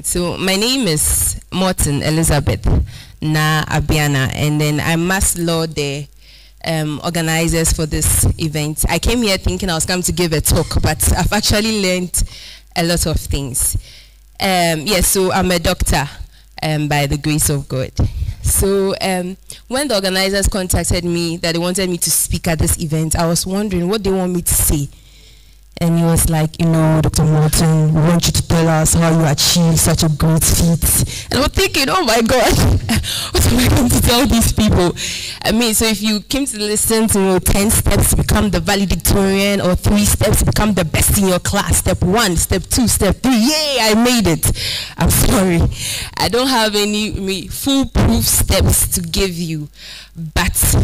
right, so my name is Morton Elizabeth Na Abiana, and then I must laud the um, organizers for this event. I came here thinking I was going to give a talk, but I've actually learned a lot of things. Um, yes, so I'm a doctor um, by the grace of God. So um, when the organizers contacted me that they wanted me to speak at this event, I was wondering what they want me to say and he was like, you know, Dr. Morton, we want you to tell us how you achieved such a great feat. And I was thinking, oh my God, what am I going to tell these people? I mean, so if you came to listen to you know, 10 steps to become the valedictorian or three steps to become the best in your class, step one, step two, step three, yay, I made it. I'm sorry. I don't have any foolproof steps to give you, but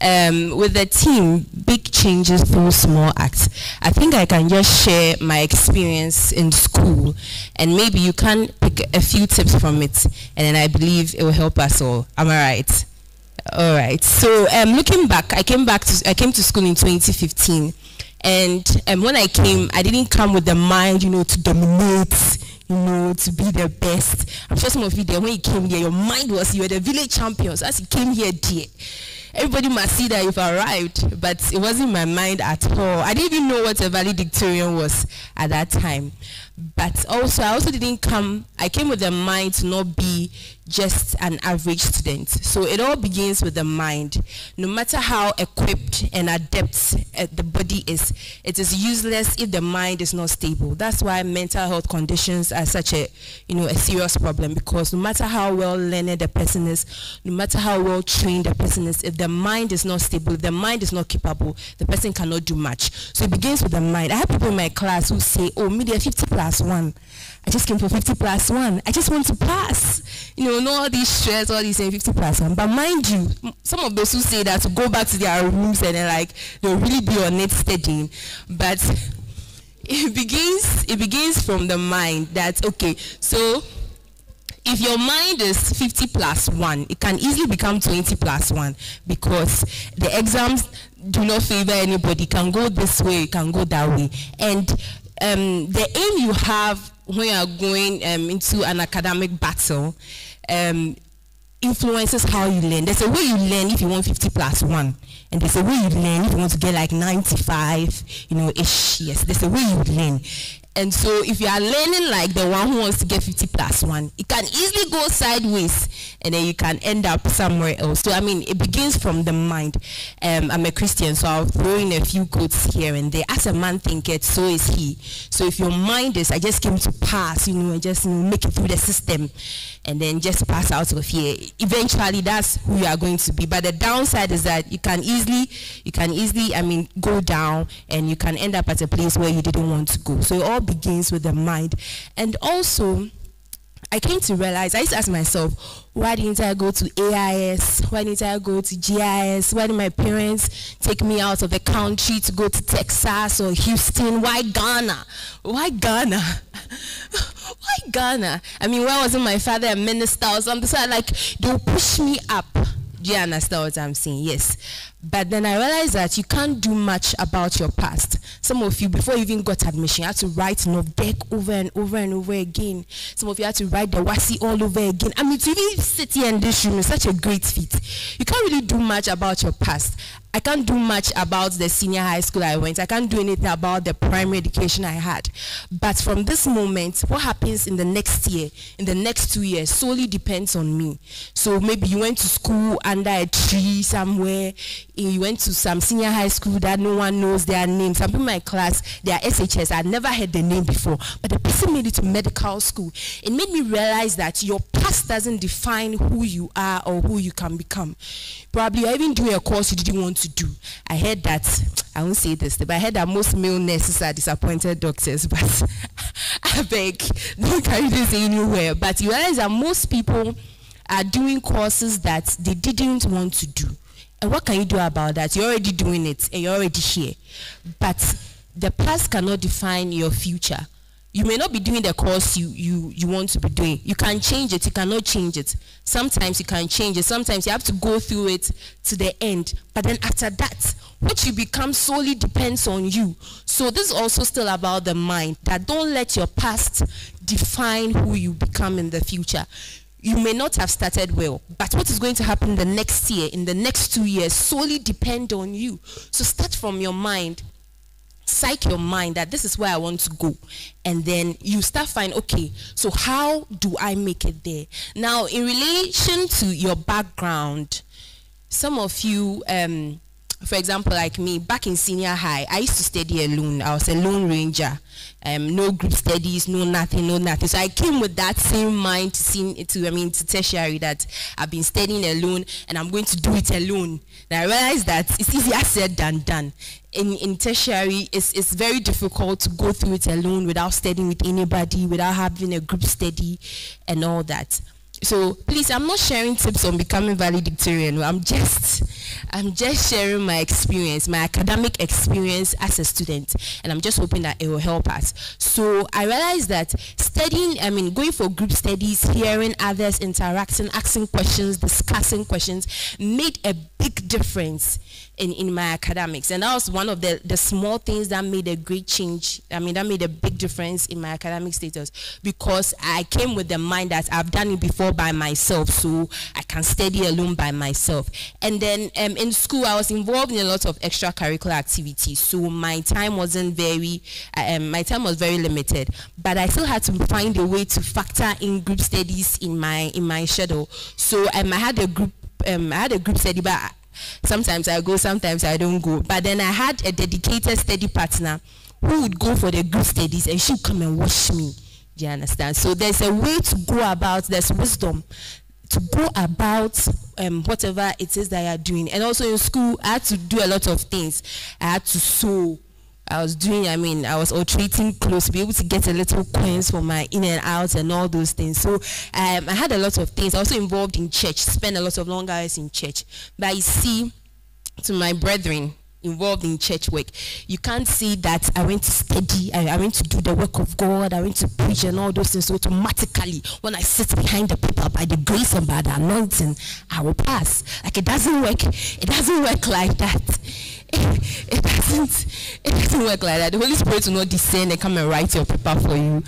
um, with the team, big changes through small acts. I think I can just share my experience in school and maybe you can pick a few tips from it and then I believe it will help us all. Am I right? All right. So um, looking back, I came back to I came to school in 2015, and um, when I came, I didn't come with the mind, you know, to dominate, you know, to be the best. I'm sure some of you there when you came here, your mind was you were the village champions. As you came here, dear, everybody must see that you've arrived, but it wasn't my mind at all. I didn't even know what a valedictorian was at that time. But also, I also didn't come, I came with the mind to not be just an average student. So it all begins with the mind. No matter how equipped and adept uh, the body is, it is useless if the mind is not stable. That's why mental health conditions are such a, you know, a serious problem because no matter how well learned the person is, no matter how well trained the person is, if the mind is not stable, if the mind is not capable, the person cannot do much. So it begins with the mind. I have people in my class who say, oh, media 50 plus one. I just came for 50 plus one. I just want to pass. You know, no all these stress, all these saying 50 plus one. But mind you, some of those who say that to go back to their rooms and then like they'll really be on it studying. But it begins it begins from the mind that okay, so if your mind is 50 plus 1, it can easily become 20 plus 1 because the exams do not favor anybody. It can go this way, it can go that way. And um, the aim you have when you are going um, into an academic battle um, influences how you learn. There's a way you learn if you want 50 plus 1. And there's a way you learn if you want to get like 95, you know, ish. Yes, there's a way you learn. And so if you are learning like the one who wants to get 50 plus 1, it can easily go sideways and then you can end up somewhere else. So I mean, it begins from the mind. Um, I'm a Christian, so I'll throw in a few quotes here and there. As a man thinketh, so is he. So if your mind is, I just came to pass, you know, and just you know, make it through the system and then just pass out of here. Eventually, that's who you are going to be. But the downside is that you can easily, you can easily, I mean, go down and you can end up at a place where you didn't want to go. So it all begins with the mind. And also, I came to realize, I used to ask myself, why didn't I go to AIS? Why didn't I go to GIS? Why did my parents take me out of the country to go to Texas or Houston? Why Ghana? Why Ghana? why Ghana? I mean, why wasn't my father a minister or something? So I like, they'll push me up. Do you understand what I'm saying? Yes. But then I realized that you can't do much about your past. Some of you, before you even got admission, had to write NOVDEC over and over and over again. Some of you had to write the WASSCE all over again. I mean, to even sit here in this room is such a great feat. You can't really do much about your past. I can't do much about the senior high school I went. I can't do anything about the primary education I had. But from this moment, what happens in the next year, in the next two years, solely depends on me. So maybe you went to school under a tree somewhere, you went to some senior high school that no one knows their name. Some people in my class, they are SHS. I never heard the name before. But the person made it to medical school. It made me realize that your past doesn't define who you are or who you can become. Probably you're even doing a course you didn't want to do. I heard that, I won't say this, but I heard that most male nurses are disappointed doctors, but I beg, don't carry this anywhere. But you realize that most people are doing courses that they didn't want to do. And what can you do about that? You're already doing it and you're already here. But the past cannot define your future you may not be doing the course you, you, you want to be doing. You can change it, you cannot change it. Sometimes you can change it, sometimes you have to go through it to the end. But then after that, what you become solely depends on you. So this is also still about the mind, that don't let your past define who you become in the future you may not have started well, but what is going to happen the next year, in the next two years, solely depend on you. So start from your mind psych your mind that this is where I want to go. And then you start finding, okay, so how do I make it there? Now, in relation to your background, some of you, um, for example, like me, back in senior high, I used to study alone. I was a lone ranger. Um, no group studies, no nothing, no nothing. So I came with that same mind to, see, to I mean, to tertiary that I've been studying alone and I'm going to do it alone. And I realized that it's easier said than done. In, in tertiary, it's, it's very difficult to go through it alone without studying with anybody, without having a group study and all that so please i'm not sharing tips on becoming valedictorian. I'm just i'm just sharing my experience my academic experience as a student. And i'm just hoping that it will help us. So i realized that studying i mean going for group studies hearing others interacting asking questions discussing questions made a big difference in, in my academics. And that was one of the, the small things that made a great change. I mean, that made a big difference in my academic status because I came with the mind that I've done it before by myself, so I can study alone by myself. And then um, in school, I was involved in a lot of extracurricular activities, so my time wasn't very, um, my time was very limited. But I still had to find a way to factor in group studies in my in my schedule. So um, I had a group um, I had a group study, but Sometimes I go, sometimes I don't go. But then I had a dedicated study partner who would go for the group studies and she would come and watch me. Do you understand? So there's a way to go about, there's wisdom to go about um, whatever it is that you're doing. And also in school, I had to do a lot of things. I had to sew. I was doing, I mean, I was alternating clothes to be able to get a little coins for my in and out and all those things. So um, I had a lot of things. I was also involved in church, spent a lot of long hours in church. But I see, to my brethren, involved in church work. You can't say that I went to study, I, I, went to do the work of God, I went to preach and all those things. Automatically, when I sit behind the paper by the grace and by the anointing, I will pass. Like it doesn't work. It doesn't work like that. It, it doesn't. It doesn't work like that. The Holy Spirit will not descend and come and write your paper for you.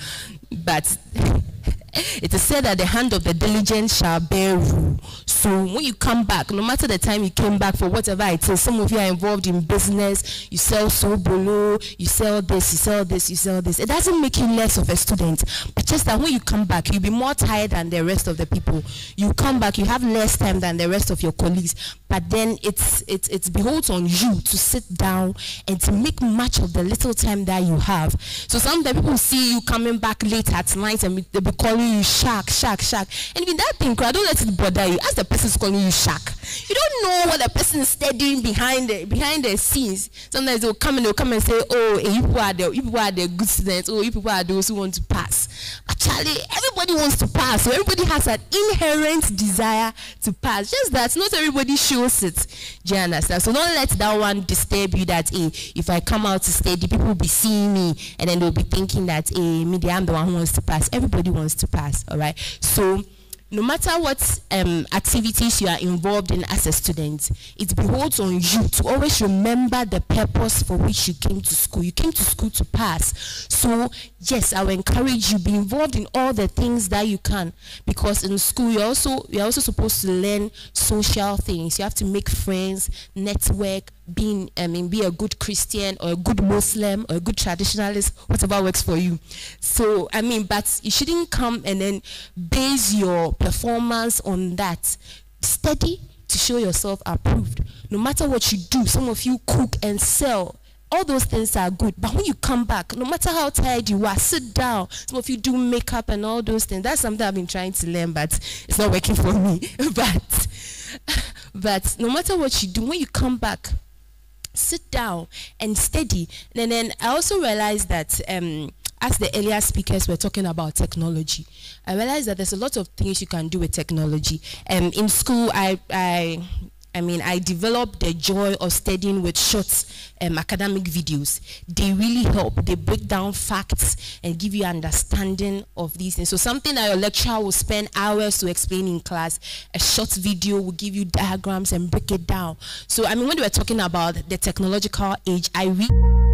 But it is said that the hand of the diligent shall bear rule. So when you come back, no matter the time you came back for whatever it is, some of you are involved in business, you sell so sobolo, you sell this, you sell this, you sell this. It doesn't make you less of a student, but just that when you come back, you'll be more tired than the rest of the people. You come back, you have less time than the rest of your colleagues, but then it's it's it's beholds on you to sit down and to make much of the little time that you have. So sometimes people see you coming back late at night and they'll be calling you shark, shark, shark. And even that thing, don't let it bother you. As the person's calling you shark, you don't know what the person is studying behind the behind the scenes. Sometimes they'll come and they'll come and say, "Oh, you people are the you people are the good students. Oh, you people are those who want to pass." Actually, everybody wants to pass. So everybody has an inherent desire to pass. Just that not everybody shows it. Do you understand? So don't let that one disturb you. That hey, if I come out to study, people will be seeing me, and then they'll be thinking that hey, me, I'm the one who wants to pass. Everybody wants to pass. All right. So no matter what um, activities you are involved in as a student, it beholds on you to always remember the purpose for which you came to school. You came to school to pass. So yes, I will encourage you be involved in all the things that you can because in school you're also you're also supposed to learn social things. You have to make friends, network, being I mean be a good Christian or a good Muslim or a good traditionalist, whatever works for you. So I mean, but you shouldn't come and then base your performance on that. Study to show yourself approved. No matter what you do, some of you cook and sell all those things are good. But when you come back, no matter how tired you are, sit down. Some of you do makeup and all those things. That's something I've been trying to learn, but it's not working for me. but but no matter what you do, when you come back, sit down and study. And then I also realized that um, as the earlier speakers were talking about technology, I realized that there's a lot of things you can do with technology. Um, in school, I, I I mean, I developed the joy of studying with short um, academic videos. They really help. They break down facts and give you understanding of these things. So something that your lecturer will spend hours to explain in class, a short video will give you diagrams and break it down. So I mean, when we were talking about the technological age, I really